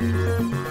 Música